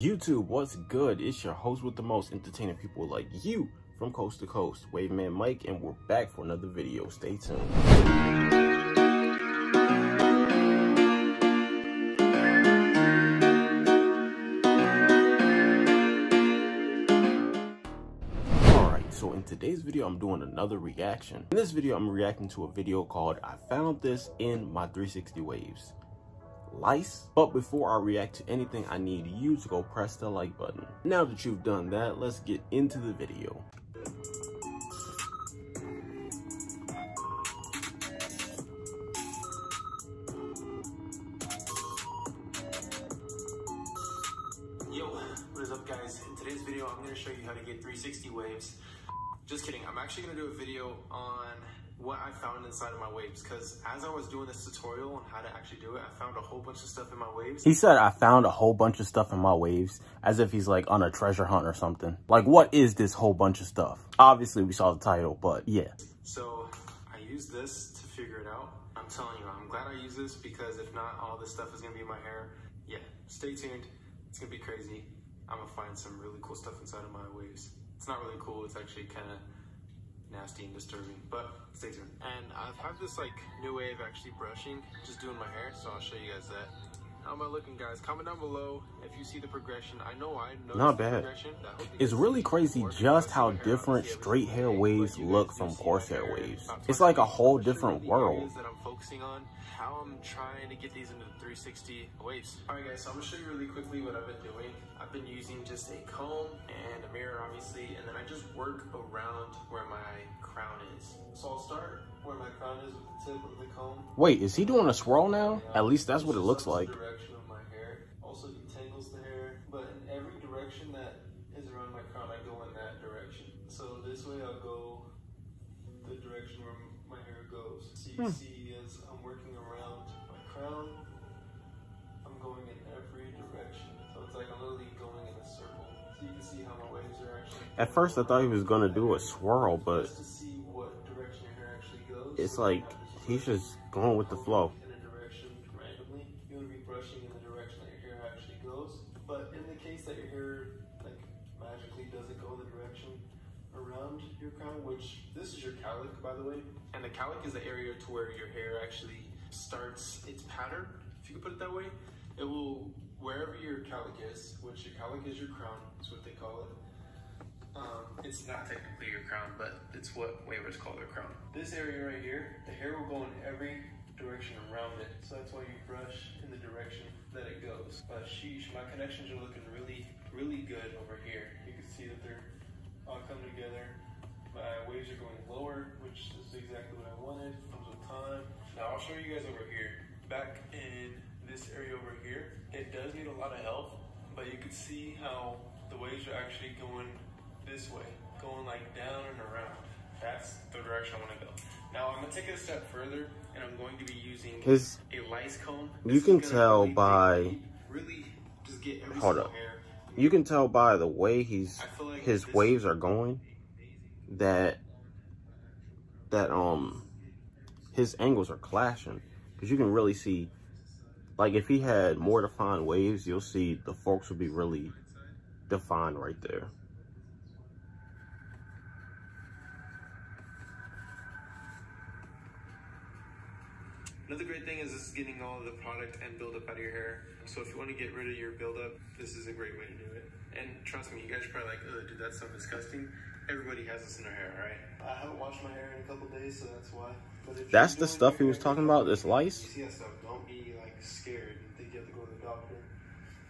YouTube, what's good? It's your host with the most entertaining people like you from coast to coast, Waveman Mike, and we're back for another video. Stay tuned. Alright, so in today's video, I'm doing another reaction. In this video, I'm reacting to a video called I Found This in My 360 Waves lice. But before I react to anything, I need you to go press the like button. Now that you've done that, let's get into the video. Yo, what is up guys? In today's video, I'm gonna show you how to get 360 waves. Just kidding, I'm actually gonna do a video on what I found inside of my waves because as I was doing this tutorial on how to actually do it, I found a whole bunch of stuff in my waves. He said I found a whole bunch of stuff in my waves as if he's like on a treasure hunt or something. Like what is this whole bunch of stuff? Obviously we saw the title, but yeah. So I used this to figure it out. I'm telling you, I'm glad I used this because if not, all this stuff is gonna be in my hair. Yeah, stay tuned. It's gonna be crazy. I'm gonna find some really cool stuff inside of my waves. It's not really cool, it's actually kind of nasty and disturbing, but stay tuned. And I've had this like new way of actually brushing, just doing my hair, so I'll show you guys that. How am I looking, guys? Comment down below if you see the progression. I know I know Not bad. It's really crazy just how different straight hair waves look from coarse hair waves. It's like a whole different world. That I'm focusing on, how I'm trying to get these into the 360 waves. All right, guys, so I'm gonna show you really quickly what I've been doing. I've been using just a comb and a mirror, obviously, and then I just work around where my crown is. So I'll start where my crown is with the tip of the comb. Wait, is he doing a swirl now? At least that's what it looks like. Direction of my hair also detangles the hair, but in every direction that is around my crown, I go in that direction. So this way, I'll go the direction where my hair goes. So you Hmm. see, as I'm working around my crown, I'm going in every direction. So it's like I'm literally going in a circle. So you can see how my waves are actually. At first I thought he was gonna do a swirl, but it's like he's just going with the flow. In a direction randomly, you to be brushing in the direction that your hair actually goes. But in the case that your hair like magically doesn't go the direction around your crown, which this is your by the way, and the cowlick is the area to where your hair actually starts its pattern. If you could put it that way, it will wherever your cowlick is, which your cowlick is your crown, is what they call it. Um, it's not technically your crown, but it's what wavers call their crown. This area right here, the hair will go in every direction around it. So that's why you brush in the direction that it goes. But sheesh, my connections are looking really, really good over here. You can see that they're all come together. My waves are going lower, which is exactly what I wanted. Comes with time. Now I'll show you guys over here. Back in this area over here, it does need a lot of help, but you can see how the waves are actually going this way, going like down and around. That's the direction I want to go. Now I'm gonna take it a step further, and I'm going to be using His a lice comb. You This is can tell really by- really just get every Hold up. hair. You can tell by the way he's like his waves are going that that um his angles are clashing because you can really see like if he had more defined waves you'll see the forks would be really defined right there Another great thing is this is getting all of the product and buildup out of your hair. So if you want to get rid of your buildup, this is a great way to do it. And trust me, you guys are probably like, oh, dude, that's so disgusting. Everybody has this in their hair, right? I haven't washed my hair in a couple days, so that's why. But that's the stuff he was talking about this You lice see that stuff, don't be like scared and think you have to go to the doctor.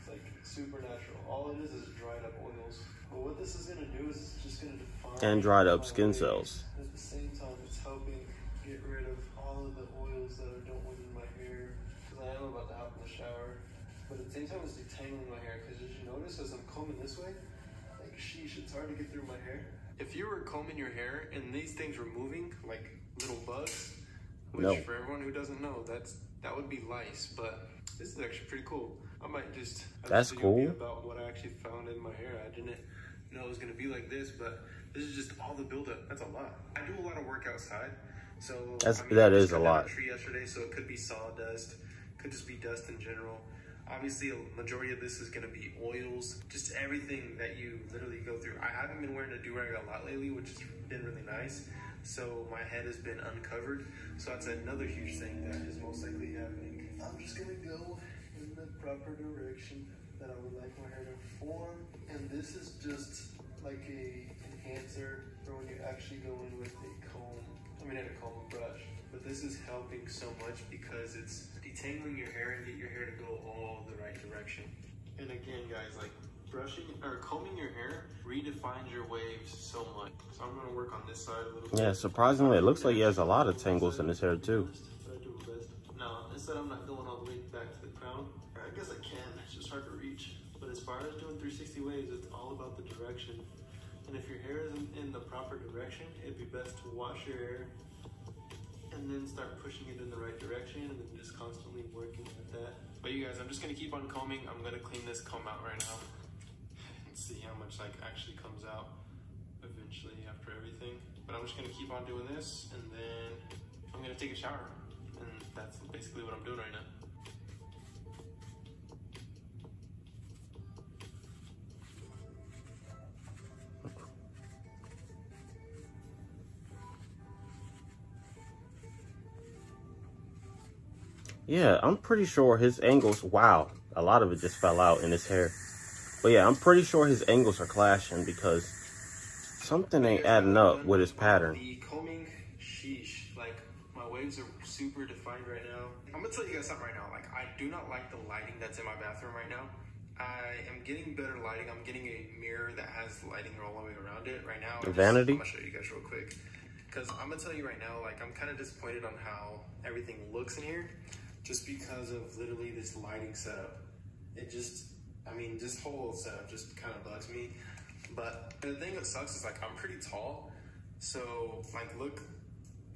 It's like supernatural. All it is is dried up oils. But what this is gonna do is it's just gonna define and dried up skin cells At the same time, it's helping get rid of all of the oils that are going in my hair. Because I am about to hop in the shower. But at the same time, it's detangling my hair. Because as you notice, as I'm combing this way, like sheesh, it's hard to get through my hair. If you were combing your hair and these things were moving like little bugs, which No. for everyone who doesn't know, that's that would be lice. But this is actually pretty cool. I might just have That's this video be cool. about what I actually found in my hair. I didn't know it was gonna be like this, but this is just all the buildup. That's a lot. I do a lot of work outside, so That's- I mean, that is a lot. tree yesterday, so it could be sawdust, could just be dust in general. Obviously, a majority of this is gonna be oils, just everything that you literally go through. I haven't been wearing a do-rag a lot lately, which has been really nice. So my head has been uncovered. So that's another huge thing that is most likely happening. I'm just gonna go in the proper direction that I would like my hair to form. And this is just like a enhancer for when you actually go in with a comb. I mean, not a comb, a brush. But this is helping so much because it's detangling your hair and get your hair to go all the right direction. And again, guys, like brushing or combing your hair redefines your waves so much. So I'm gonna work on this side a little bit. Yeah, surprisingly, it looks like he has a lot of tangles in his hair too. No, instead I'm not going all the way back to the crown. I guess I can, it's just hard to reach. But as far as doing 360 waves, it's all about the direction. And if your hair isn't in the proper direction, it'd be best to wash your hair and then start pushing it in the right direction and then just constantly working at that. But you guys, I'm just gonna keep on combing. I'm gonna clean this comb out right now and see how much like actually comes out eventually after everything. But I'm just gonna keep on doing this and then I'm gonna take a shower. And that's basically what I'm doing right now. Yeah, I'm pretty sure his angles, wow, a lot of it just fell out in his hair. But yeah, I'm pretty sure his angles are clashing because something ain't adding up with his pattern. The combing, sheesh, like my waves are super defined right now. I'm gonna tell you guys something right now. Like I do not like the lighting that's in my bathroom right now. I am getting better lighting. I'm getting a mirror that has lighting all the way around it right now. Vanity? I'm gonna show you guys real quick. Cause I'm gonna tell you right now, like I'm kind of disappointed on how everything looks in here just because of literally this lighting setup. It just, I mean, this whole setup just kind of bugs me. But the thing that sucks is like I'm pretty tall, so like look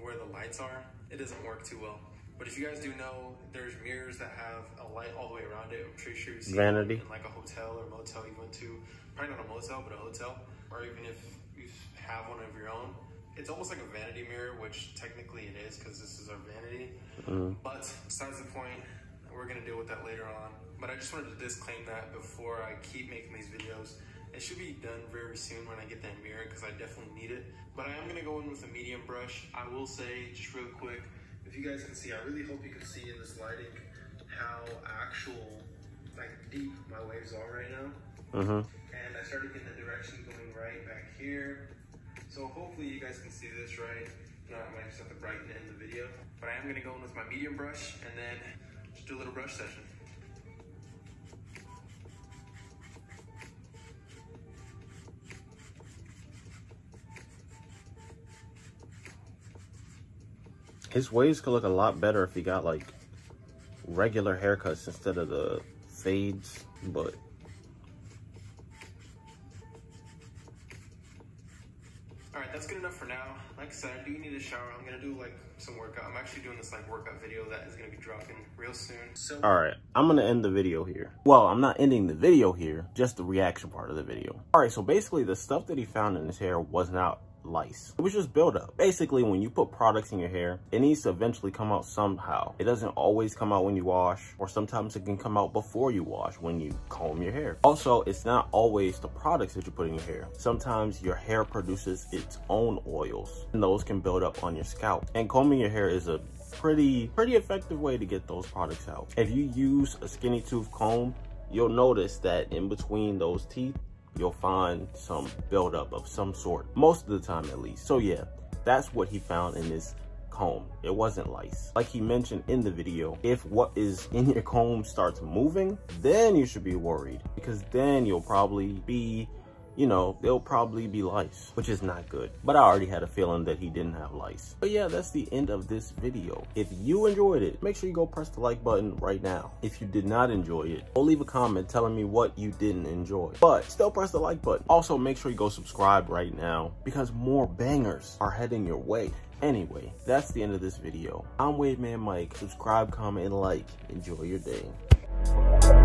where the lights are. It doesn't work too well. But if you guys do know, there's mirrors that have a light all the way around it. I'm pretty sure you see Vanity. in like a hotel or motel you went to. Probably not a motel, but a hotel. Or even if you have one of your own, it's almost like a vanity mirror, which technically it is because this is our vanity. Mm. But besides the point, we're gonna deal with that later on. But I just wanted to disclaim that before I keep making these videos. It should be done very soon when I get that mirror because I definitely need it. But I am gonna go in with a medium brush. I will say, just real quick, if you guys can see, I really hope you can see in this lighting how actual, like deep my waves are right now. Mm -hmm. And I started getting the direction going right back here so hopefully you guys can see this right. Now I might just have to brighten in the video. But I am gonna go in with my medium brush and then just do a little brush session. His waves could look a lot better if he got like regular haircuts instead of the fades, but that's good enough for now. Like I said, I do need a shower. I'm gonna do like some workout. I'm actually doing this like workout video that is gonna be dropping real soon. So All right, I'm gonna end the video here. Well, I'm not ending the video here, just the reaction part of the video. All right, so basically the stuff that he found in his hair was not lice. It was just buildup. Basically, when you put products in your hair, it needs to eventually come out somehow. It doesn't always come out when you wash, or sometimes it can come out before you wash when you comb your hair. Also, it's not always the products that you put in your hair. Sometimes your hair produces its own oils, and those can build up on your scalp. And combing your hair is a pretty, pretty effective way to get those products out. If you use a skinny tooth comb, you'll notice that in between those teeth, you'll find some buildup of some sort, most of the time at least. So yeah, that's what he found in this comb. It wasn't lice. Like he mentioned in the video, if what is in your comb starts moving, then you should be worried because then you'll probably be you know, there'll probably be lice, which is not good. But I already had a feeling that he didn't have lice. But yeah, that's the end of this video. If you enjoyed it, make sure you go press the like button right now. If you did not enjoy it, go leave a comment telling me what you didn't enjoy. But still press the like button. Also, make sure you go subscribe right now because more bangers are heading your way. Anyway, that's the end of this video. I'm Waveman Mike. Subscribe, comment, and like. Enjoy your day.